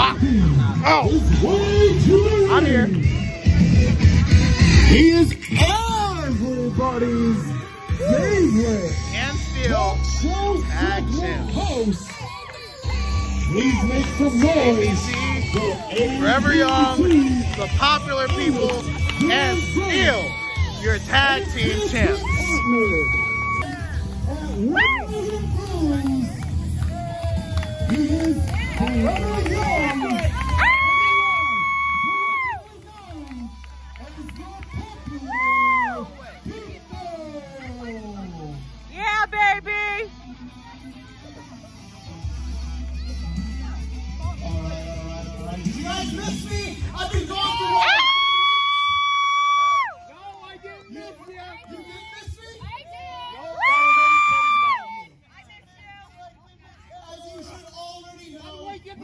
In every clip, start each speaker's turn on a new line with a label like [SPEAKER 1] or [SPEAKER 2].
[SPEAKER 1] Oh. I'm here.
[SPEAKER 2] He is everybody's favorite
[SPEAKER 1] And still,
[SPEAKER 2] show
[SPEAKER 1] Tag
[SPEAKER 2] segment
[SPEAKER 1] champ.
[SPEAKER 2] host. Please make some noise
[SPEAKER 1] ABC,
[SPEAKER 2] for
[SPEAKER 1] Forever Young, the popular people, and still your tag team champs.
[SPEAKER 2] He is Forever Young.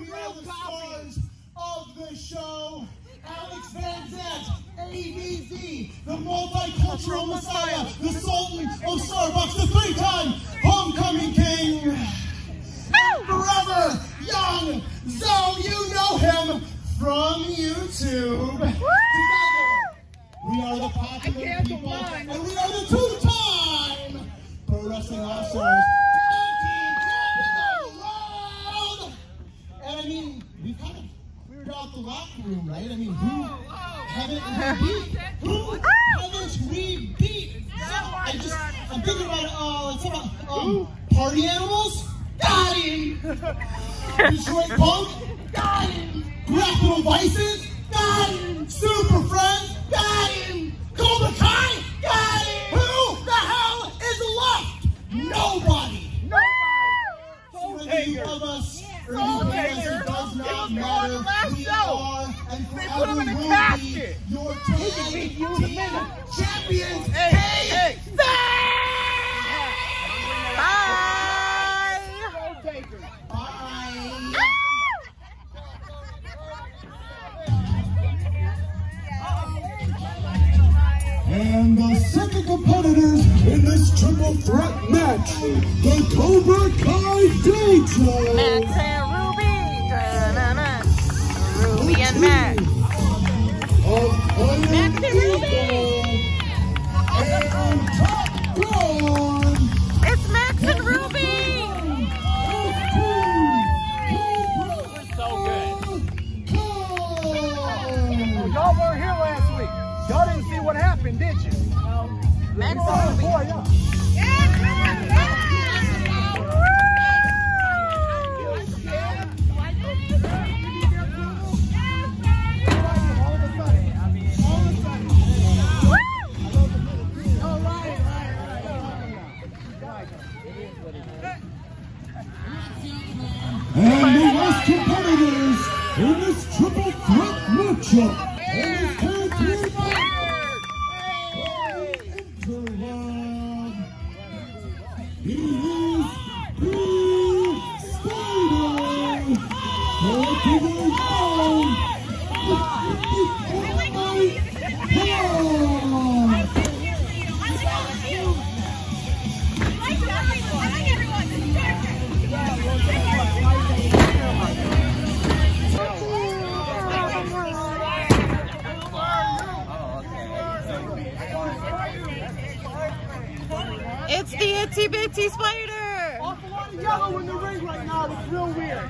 [SPEAKER 2] Know, we are the stars of the show. Alex Van Zant, ABZ, the multicultural messiah, the sultan of Starbucks, the three-time homecoming king. Forever young Zo, you know him from YouTube. Together, we are the popular people, and we are the two-time Pro Wrestling All-Stars. Tag Team Champions of the World! And I mean, we kind of cleared out the locker room, right? I mean, who haven't we beat? Who haven't we beat? So I just, I'm thinking about, uh, let's talk about, um, party animals? Got him! Detroit Punk? Got him! Grapital Vices? Got him! Super Friends? Got him! Cobra Kai? Got him! Who the hell is left? Nobody! Whether you love us or you hate us, it does not
[SPEAKER 1] He was on the last show.
[SPEAKER 2] and
[SPEAKER 1] They put him in a casket.
[SPEAKER 2] your champions.
[SPEAKER 1] Hey, hey.
[SPEAKER 3] Bye.
[SPEAKER 2] Bye. And the second competitors in this triple threat match, the Cobra Kai Delta.
[SPEAKER 3] Max and
[SPEAKER 2] Top Gun.
[SPEAKER 3] It's Max and Ruby.
[SPEAKER 4] Y'all weren't here last week. Y'all didn't see what happened, did you?
[SPEAKER 3] Max and Ruby.
[SPEAKER 2] He
[SPEAKER 3] Itsy Bitsy Spider.
[SPEAKER 4] Awful lot of yellow in the ring right now. It's real weird.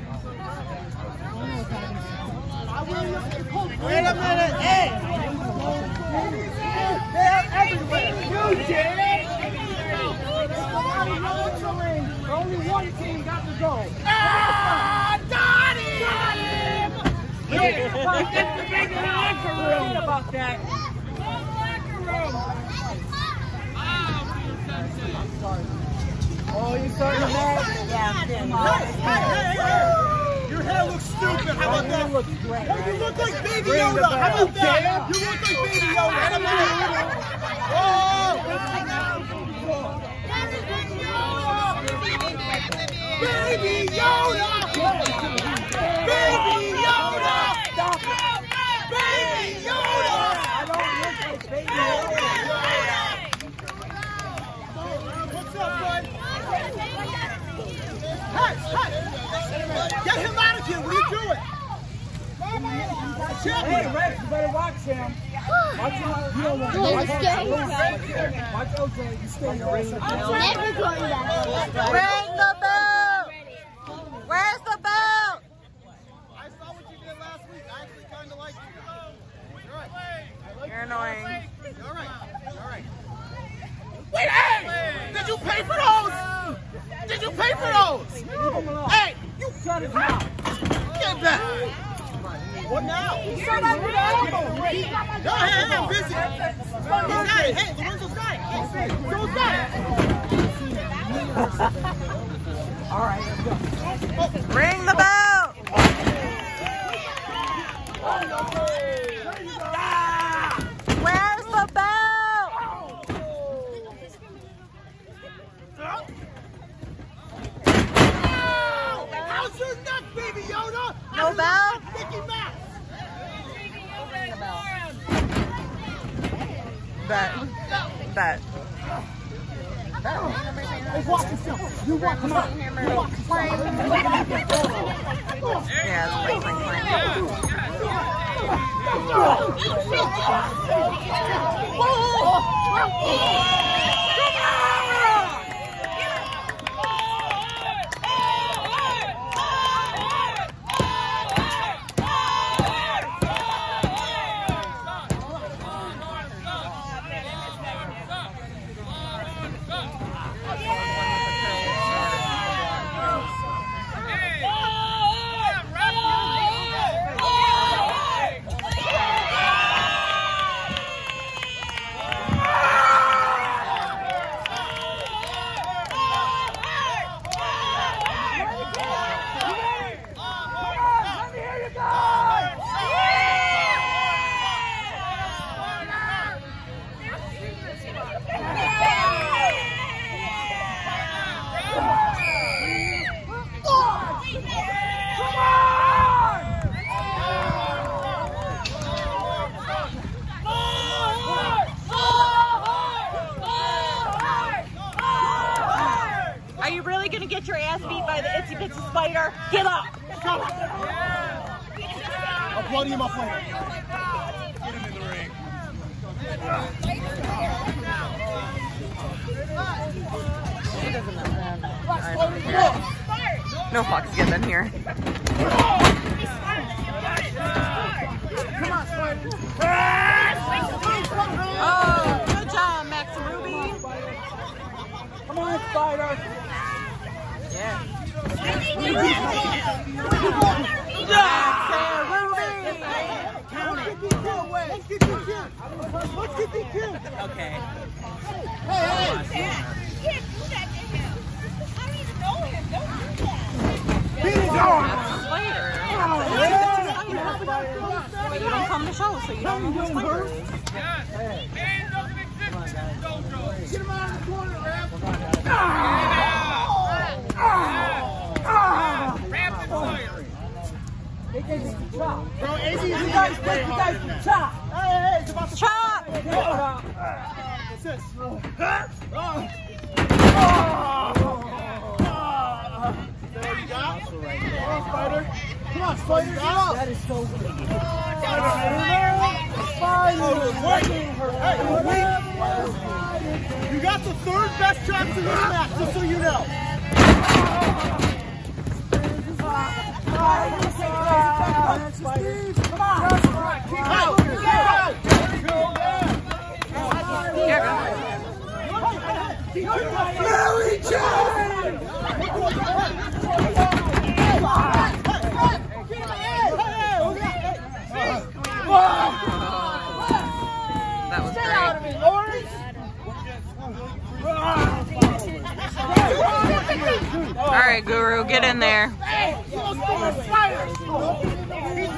[SPEAKER 4] I really look at Colt.
[SPEAKER 1] Wait a minute. Hey.
[SPEAKER 4] They're everywhere. You did it. Only one team got to go.
[SPEAKER 1] Ah, got him. Got him.
[SPEAKER 4] The big locker room about that. Oh, you starting to mad? Yeah, come on.
[SPEAKER 1] Your hair looks stupid. How about that?
[SPEAKER 4] looks great.
[SPEAKER 1] Hey, you look like Baby Yoda. How about that? You look like Baby Yoda. Oh! Baby Yoda! Baby Yoda! Baby Yoda!
[SPEAKER 4] I don't look like baby Yoda.
[SPEAKER 1] What's up, bud? Hey, hey! Get him out of here! What are you doing?
[SPEAKER 5] Hey, Rex, you better watch him. Watch him. You don't want to watch OJ. Watch OJ. You stay in your ring.
[SPEAKER 4] Never going back.
[SPEAKER 3] Bring the belt! Where's the belt?
[SPEAKER 1] I saw what you did last week. I actually kind of like you. You're right.
[SPEAKER 3] You're annoying.
[SPEAKER 1] You're all right. You're all right. Wait, hey! Did you pay for those? Pay for those? Hey, you
[SPEAKER 5] Shut his mouth.
[SPEAKER 1] get that. What now? No, hey, hey, I'm busy. He's got it. Hey, Lorenzo's got it. Hey, Joe's got it.
[SPEAKER 5] All right, let's go.
[SPEAKER 3] Bring the belt! Where's the belt?
[SPEAKER 1] How's your neck, baby Yoda?
[SPEAKER 3] No belt?
[SPEAKER 1] Mickey Mouse.
[SPEAKER 3] Bet. Bet.
[SPEAKER 5] Hey, watch yourself. You walk, come on. You walk.
[SPEAKER 3] Yeah, it's like, like, like. Are oh, oh, oh. Itsy bitsy spider? Get up!
[SPEAKER 1] I'll plug him up later.
[SPEAKER 3] No fucks given here. Oh, good job, Max and Ruby.
[SPEAKER 5] Come on, Spider.
[SPEAKER 3] Max and Ruby.
[SPEAKER 1] Let's get DQ. Let's get DQ.
[SPEAKER 3] Okay. Spider. But you don't come to show, so you don't know.
[SPEAKER 1] Get him out of the corner.
[SPEAKER 5] They chop.
[SPEAKER 1] Bro, AD,
[SPEAKER 5] You guys think you guys can chop?
[SPEAKER 1] Hey, hey, it's about to
[SPEAKER 3] Chop!
[SPEAKER 1] What's this? Oh. There you go. Come on, Spider. Come on, Spider. Get up.
[SPEAKER 5] That is so weird.
[SPEAKER 1] Hey, you got the third best traps in this match, just so you know.
[SPEAKER 5] Come on.
[SPEAKER 1] Out. Out.
[SPEAKER 2] Mary Jane!
[SPEAKER 3] That was great. All right, Guru, get in there.
[SPEAKER 5] Come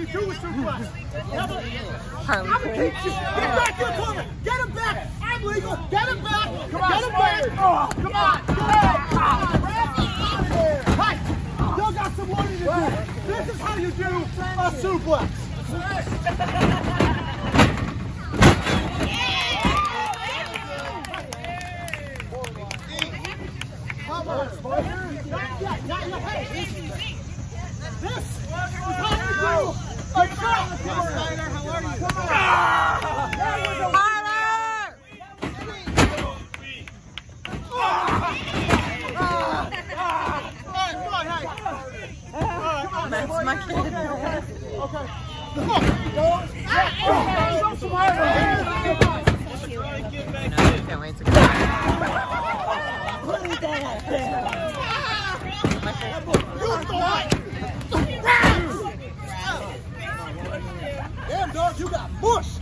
[SPEAKER 1] you
[SPEAKER 2] do a suplex. Yeah, but- I'm gonna
[SPEAKER 3] Harley.
[SPEAKER 2] Get back to the corner. Get him back. I'm legal. Get him back. Get him back. Come on. Come on. Hey, y'all got some learning to do. This is how you do a suplex. Come on, Spider. Not yet. Not yet. Hey, this is how you do a suplex. Spider, how are you? Come on. There you go.
[SPEAKER 3] That's my kid. Can't wait to go.
[SPEAKER 2] Damn, dog, you got mushed.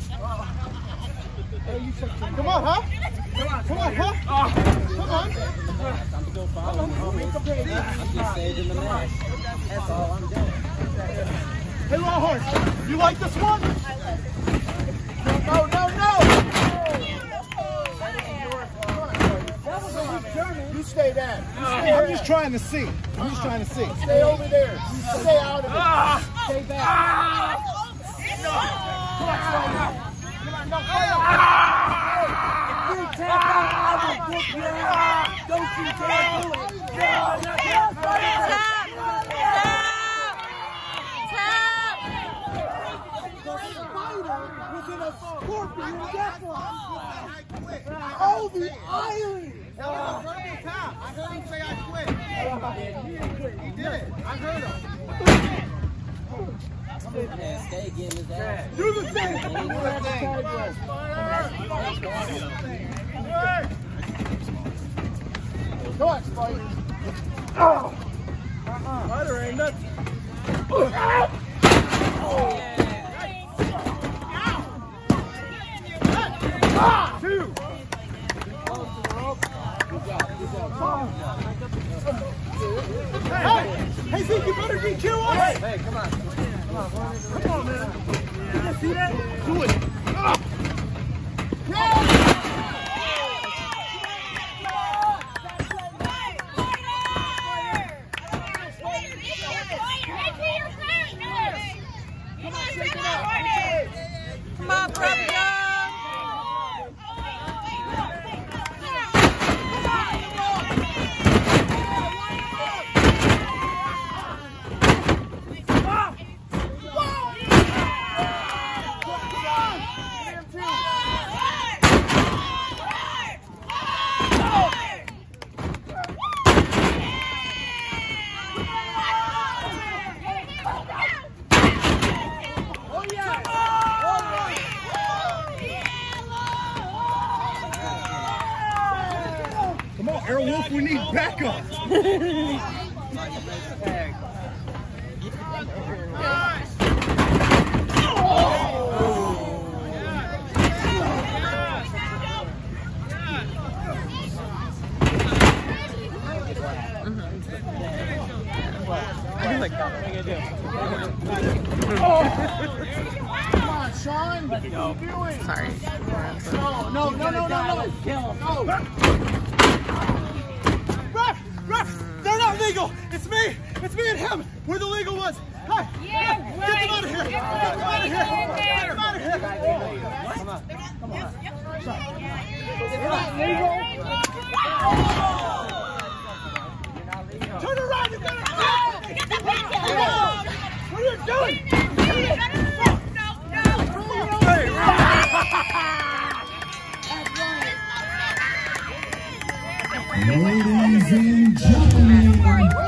[SPEAKER 2] Come on, huh? Come on, huh? Ah. Come on.
[SPEAKER 6] I'm just saving the match. That's all I'm doing.
[SPEAKER 2] Hey, Longhorn, you like this one? No, no, no. You stay there. Ah. I'm just trying to see. I'm just trying to see. Stay over there. You stay out of it. Ah. Stay back. Come on, Spider. Come on, no, Spider.
[SPEAKER 5] You tap out, I will whoop your ass. Don't you dare do it. No, was in a scorpion deathlock. Oh, the island.
[SPEAKER 2] Tap. I heard him say I quit. He did. I heard him. Do the thing. Do the thing. Come on, Spider. Spider ain't nothing. Ah, two. Hey, hey, Zeke, you better DQ us.
[SPEAKER 6] Hey, come on.
[SPEAKER 2] Come on, man.
[SPEAKER 3] Sorry.
[SPEAKER 2] No, no, no, no, no, no. No. Ref, ref, they're not legal. It's me. It's me and him. We're the legal ones. Hi. hey, get them out of here. Get them out of here. Get them out of here. Turn around. You gotta Come on. What are you doing?
[SPEAKER 7] Ladies and gentlemen,